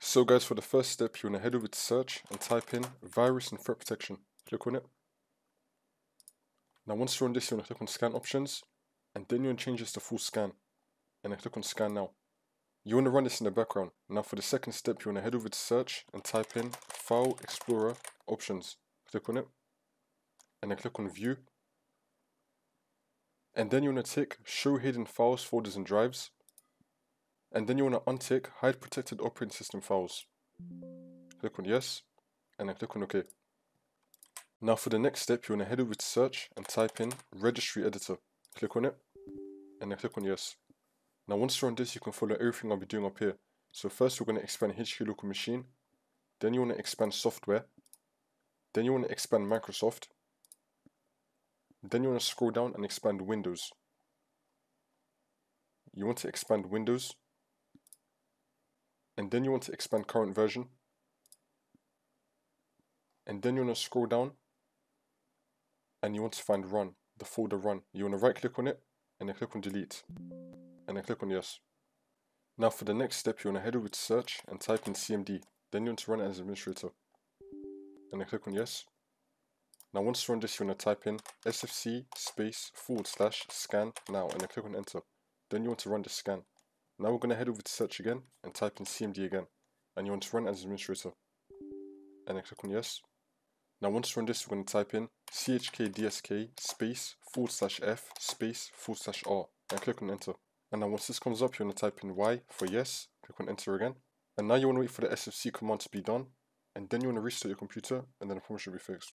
So guys, for the first step, you want to head over to search and type in virus and threat protection. Click on it. Now once you're on this, you want to click on scan options and then you want to change this to full scan and then click on scan now. You want to run this in the background. Now for the second step, you want to head over to search and type in file explorer options. Click on it and then click on view. And then you want to tick show hidden files, folders and drives and then you want to untick hide protected operating system files. Click on yes, and then click on OK. Now for the next step, you want to head over to search and type in registry editor. Click on it, and then click on yes. Now once you're on this, you can follow everything I'll be doing up here. So first we're going to expand HK local machine, then you want to expand software, then you want to expand Microsoft, then you want to scroll down and expand Windows. You want to expand Windows, and then you want to expand current version. And then you want to scroll down. And you want to find run the folder run. You want to right click on it and then click on delete. And then click on yes. Now for the next step you want to head over to search and type in cmd then you want to run it as administrator. And then click on yes. Now once you run this you want to type in sfc space forward slash scan now and then click on enter. Then you want to run the scan now we're going to head over to search again and type in CMD again. And you want to run as administrator. And then click on yes. Now once you run this, we're going to type in chkdsk space forward slash f space forward slash r and click on enter. And now once this comes up, you want to type in y for yes, click on enter again. And now you want to wait for the SFC command to be done. And then you want to restart your computer and then the problem should be fixed.